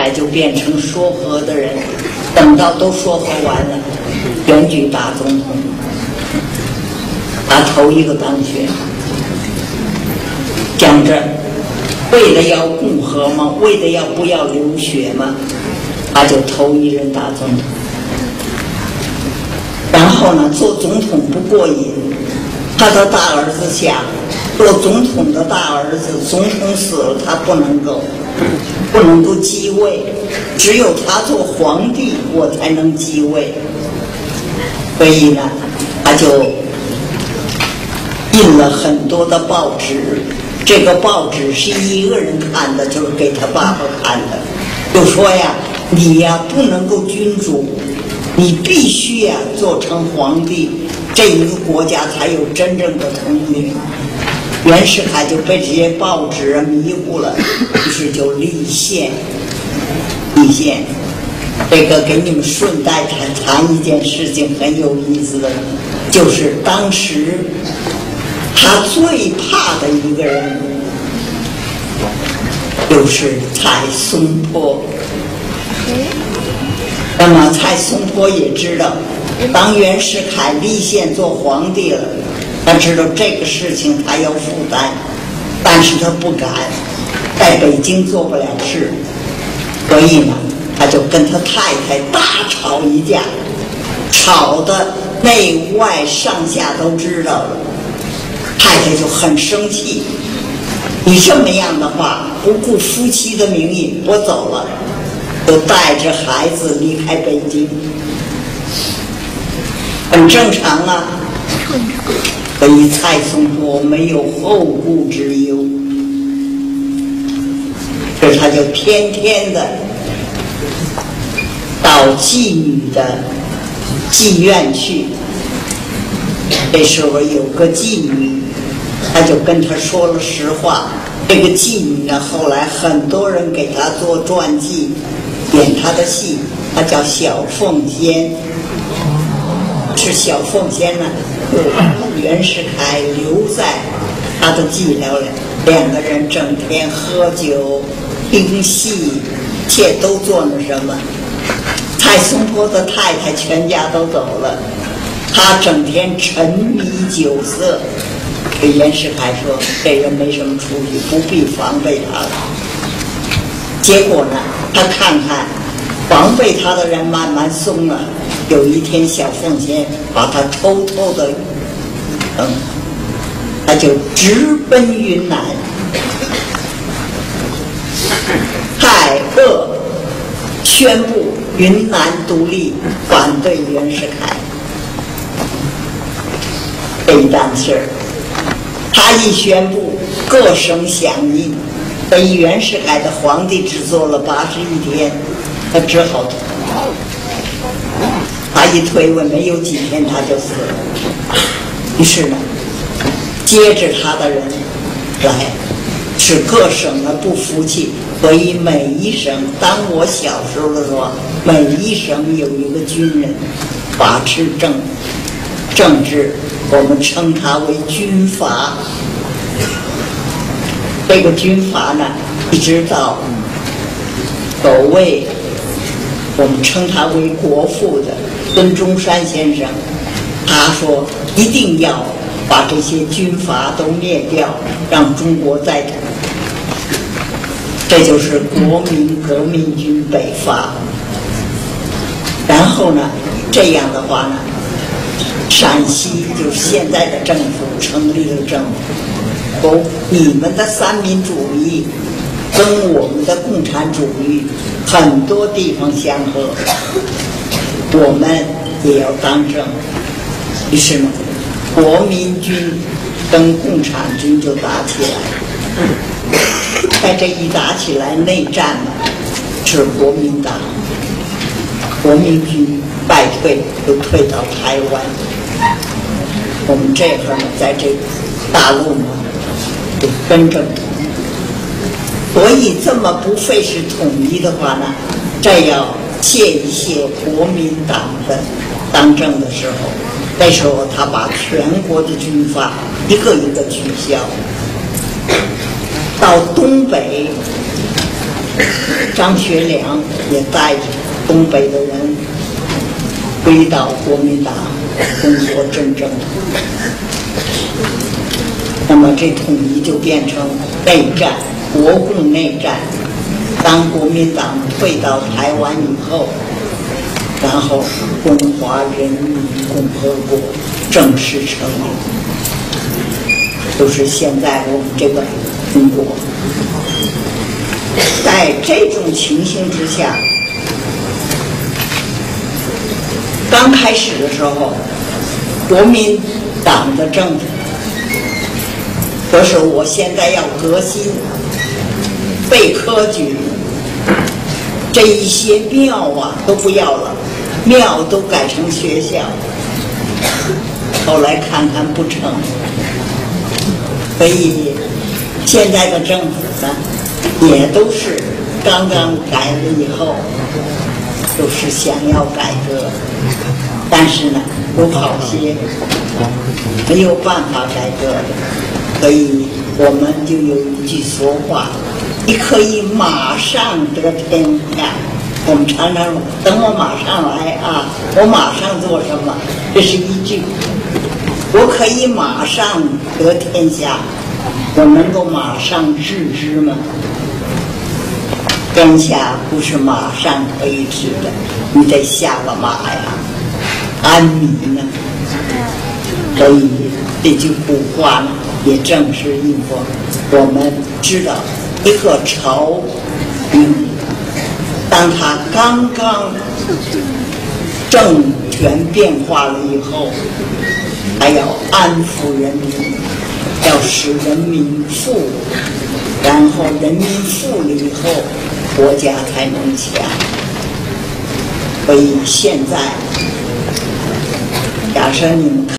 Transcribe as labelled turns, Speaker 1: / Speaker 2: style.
Speaker 1: 凯就变成说和的人，等到都说和完了，选举大总统，他头一个当选。讲着，为了要共和吗，为了要不要流血吗，他就头一任大总统。然后呢，做总统不过瘾，他的大儿子想做总统的大儿子，总统死了他不能够，不能够继位，只有他做皇帝，我才能继位。所以呢，他就印了很多的报纸，这个报纸是一个人看的，就是给他爸爸看的，就说呀，你呀不能够君主。你必须呀做成皇帝，这一个国家才有真正的统一。袁世凯就被这些报纸迷糊了，于是就立宪。立宪，这个给你们顺带谈谈一件事情，很有意思的，就是当时他最怕的一个人，就是蔡松坡。那么蔡松坡也知道，当袁世凯立宪做皇帝了，他知道这个事情他要负担，但是他不敢在北京做不了事，所以呢，他就跟他太太大吵一架，吵的内外上下都知道了，太太就很生气，你这么样的话，不顾夫妻的名义，我走了。就带着孩子离开北京，很正常啊。所以蔡松坡没有后顾之忧，这他就天天的到妓女的妓院去。这时候有个妓女，他就跟他说了实话。这个妓女呢，后来很多人给他做传记。演他的戏，他叫小凤仙，是小凤仙呢。袁世凯留在他的寂寥里，两个人整天喝酒、听戏，一切都做那什么。蔡松坡的太太全家都走了，他整天沉迷酒色。给袁世凯说：“这人没什么出息，不必防备他了。”结果呢？他看看防备他的人慢慢松了。有一天，小凤仙把他偷偷的，嗯，他就直奔云南。海鄂宣布云南独立，反对袁世凯。这一档事儿，他一宣布，各省响应。所以袁世凯的皇帝只做了八十一天，他只好退他一退位，没有几天他就死了。于是呢，接着他的人来，使各省的不服气。所以每一省，当我小时候的时候，每一省有一个军人把持政政治，我们称他为军阀。这个军阀呢，一直到首位，我们称他为国父的孙中山先生，他说一定要把这些军阀都灭掉，让中国再统。这就是国民革命军北伐。然后呢，这样的话呢，陕西就是现在的政府成立了政府。哦，你们的三民主义跟我们的共产主义很多地方相合，我们也要当政。于是呢，国民军跟共产军就打起来了。在这一打起来，内战呢是国民党，国民军败退，就退到台湾。我们这会儿呢，在这大陆呢。跟着，所以这么不费事统一的话呢，这要谢一谢国民党的当政的时候，那时候他把全国的军阀一个一个取消，到东北张学良也带着东北的人归到国民党工作真正。那么这统一就变成内战，国共内战。当国民党退到台湾以后，然后中华人民共和国正式成立，就是现在我们这个中国。在这种情形之下，刚开始的时候，国民党的政府。可是我现在要革新，废科举，这一些庙啊都不要了，庙都改成学校。后来看看不成，所以现在的政府呢，也都是刚刚改了以后，都是想要改革，但是呢，有好些没有办法改革的。所以我们就有一句说话：“你可以马上得天下。”我们常常说：“等我马上来啊，我马上做什么？”这是一句。我可以马上得天下，我能够马上治之吗？天下不是马上可以治的，你得下了马呀，安民呢。所以这句古话呢。也正是因为我们知道，一个朝嗯，当他刚刚政权变化了以后，还要安抚人民，要使人民富，然后人民富了以后，国家才能强。所以现在，假设你们。